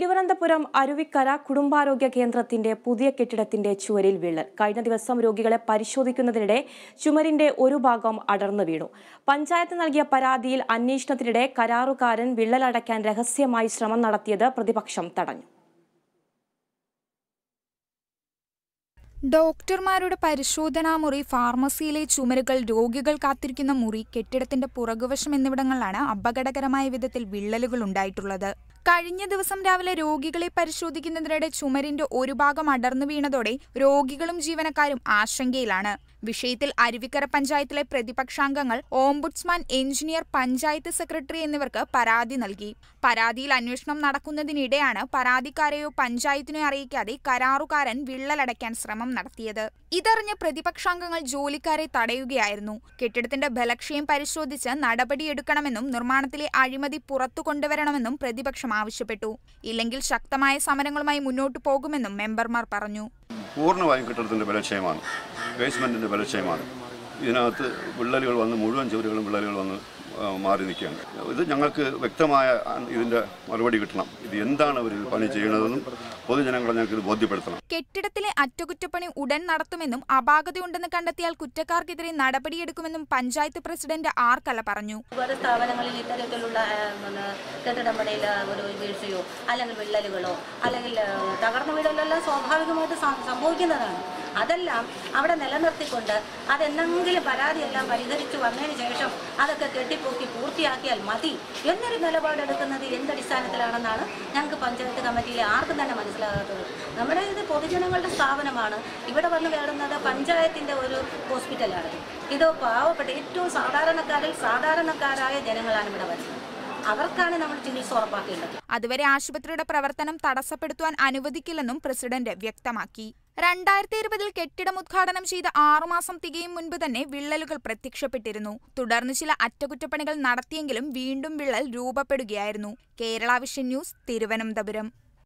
തിരുവനന്തപുരം അരുവിക്കര കുടുംബാരോഗ്യ കേന്ദ്രത്തിന്റെ പുതിയ കെട്ടിടത്തിന്റെ ചുവരിൽ വിള്ളൽ. കഴിഞ്ഞ ദിവസം രോഗികളെ പരിശോധിക്കുന്നതിനിടെ ചുമരിന്റെ ഒരു ഭാഗം അടർന്നു വീണു. പഞ്ചായത്ത് നൽകിയ പരാതിയിൽ അന്വേഷണത്തിനിടെ കരാറുകാരൻ വിള്ളലടയ്ക്കാൻ രഹസ്യമായി ശ്രമം നടത്തിയത് പ്രതിപക്ഷം തടഞ്ഞു. ഡോക്ടർമാരുടെ പരിശോധനാ മുറി ഫാർമസിയിലെ ചുമരുകൾ രോഗികൾ കാത്തിരിക്കുന്ന മുറി കെട്ടിടത്തിന്റെ പുറകുവശം എന്നിവിടങ്ങളിലാണ് അപകടകരമായ വിധത്തിൽ വിള്ളലുകൾ ഉണ്ടായിട്ടുള്ളത്. കഴിഞ്ഞ ദിവസം രാവിലെ രോഗികളെ പരിശോധിക്കുന്നതിനിടെ ചുമരിന്റെ ഒരു ഭാഗം അടർന്നു വീണതോടെ രോഗികളും ജീവനക്കാരും ആശങ്കയിലാണ്. വിഷയത്തിൽ അരുവിക്കര പഞ്ചായത്തിലെ പ്രതിപക്ഷാംഗങ്ങൾ ഓംബുഡ്സ്മാൻ എഞ്ചിനീയർ പഞ്ചായത്ത് സെക്രട്ടറി എന്നിവർക്ക് പരാതി നൽകി. പരാതിയിൽ അന്വേഷണം നടക്കുന്നതിനിടെയാണ് പരാതിക്കാരെയോ പഞ്ചായത്തിനോ അറിയിക്കാതെ കരാറുകാരൻ വിള്ളലടയ്ക്കാൻ ശ്രമം നടത്തിയത്. ഇതറിഞ്ഞ പ്രതിപക്ഷാംഗങ്ങൾ ജോലിക്കാരെ തടയുകയായിരുന്നു. കെട്ടിടത്തിന്റെ ബലക്ഷയം പരിശോധിച്ച് നടപടിയെടുക്കണമെന്നും നിർമ്മാണത്തിലെ അഴിമതി പുറത്തു കൊണ്ടുവരണമെന്നും പ്രതിപക്ഷം ആവശ്യപ്പെട്ടു. ഇല്ലെങ്കിൽ ശക്തമായ സമരങ്ങളുമായി മുന്നോട്ടു പോകുമെന്നും മെമ്പർമാർ പറഞ്ഞു. പൂർണമായും കെട്ടിടത്തിന്റെ ബലക്ഷയമാണ്. ബേസ്മെന്റിന്റെ ബലക്ഷയമാണ് ഇതിനകത്ത് വിള്ളലുകൾ വന്ന് മുഴുവൻ ചുവരുകളും വിള്ളലുകൾ വന്ന് മാറി നിൽക്കുകയാണ്. ഇത് ഞങ്ങൾക്ക് വ്യക്തമായ ഇതിന്റെ ഇതിന്റെ മറുപടി കിട്ടണം. ഇത് എന്താണ് അവർ പണി ചെയ്യണതെന്നും പൊതുജനങ്ങളെ ഞങ്ങൾക്ക് ഇത് ബോധ്യപ്പെടുത്തണം. കെട്ടിടത്തിലെ അറ്റകുറ്റപ്പണി ഉടൻ നടത്തുമെന്നും അപാകതയുണ്ടെന്ന് കണ്ടെത്തിയാൽ കുറ്റക്കാർക്കെതിരെ നടപടിയെടുക്കുമെന്നും പഞ്ചായത്ത് പ്രസിഡന്റ് ആർ കല പറഞ്ഞു സ്ഥാപനങ്ങളിൽ ഇത്തരത്തിലുള്ള ആ, പിന്നെ കെട്ടിടം പണിയിൽ ഒരു വീഴ്ചയോ അല്ലെങ്കിൽ വിള്ളലുകളോ അല്ലെങ്കിൽ തകർന്ന വീടുകളെല്ലാം സ്വാഭാവികമായിട്ട് സംഭവിക്കുന്നതാണ്. അതെല്ലാം അവിടെ നിലനിർത്തിക്കൊണ്ട് അതെന്തെങ്കിലും പരാതിയെല്ലാം പരിഹരിച്ചു വന്നതിന് ശേഷം അതൊക്കെ കെട്ടിപ്പോക്കി പൂർത്തിയാക്കിയാൽ മതി എന്നൊരു നിലപാടെടുക്കുന്നത് എന്തടിസ്ഥാനത്തിലാണെന്നാണ് ഞങ്ങൾക്ക് പഞ്ചായത്ത് കമ്മിറ്റിയിലെ ആർക്കും തന്നെ മനസ്സിലാകാത്തത്. നമ്മുടെ ഇത് പൊതുജനങ്ങളുടെ സ്ഥാപനമാണ്. ഇവിടെ വന്ന് കയറുന്നത് പഞ്ചായത്തിന്റെ ഒരു ഹോസ്പിറ്റലാണ്. ഇത് പാവപ്പെട്ട ഏറ്റവും സാധാരണക്കാരിൽ സാധാരണക്കാരായ ജനങ്ങളാണ് ഇവിടെ വരുന്നത്. അവർക്കാണ് നമ്മൾ ചികിത്സ ഉറപ്പാക്കേണ്ടത്. അതുവരെ ആശുപത്രിയുടെ പ്രവർത്തനം തടസ്സപ്പെടുത്തുവാൻ അനുവദിക്കില്ലെന്നും പ്രസിഡന്റ് വ്യക്തമാക്കി. രണ്ടായിരത്തി ഇരുപതിൽ കെട്ടിടം ഉദ്ഘാടനം ചെയ്ത ആറുമാസം തികയും മുൻപ് തന്നെ വിള്ളലുകൾ പ്രത്യക്ഷപ്പെട്ടിരുന്നു. തുടർന്ന് ചില അറ്റകുറ്റപ്പണികൾ നടത്തിയെങ്കിലും വീണ്ടും വിള്ളൽ രൂപപ്പെടുകയായിരുന്നു. Kerala vision news Thiruvananthapuram.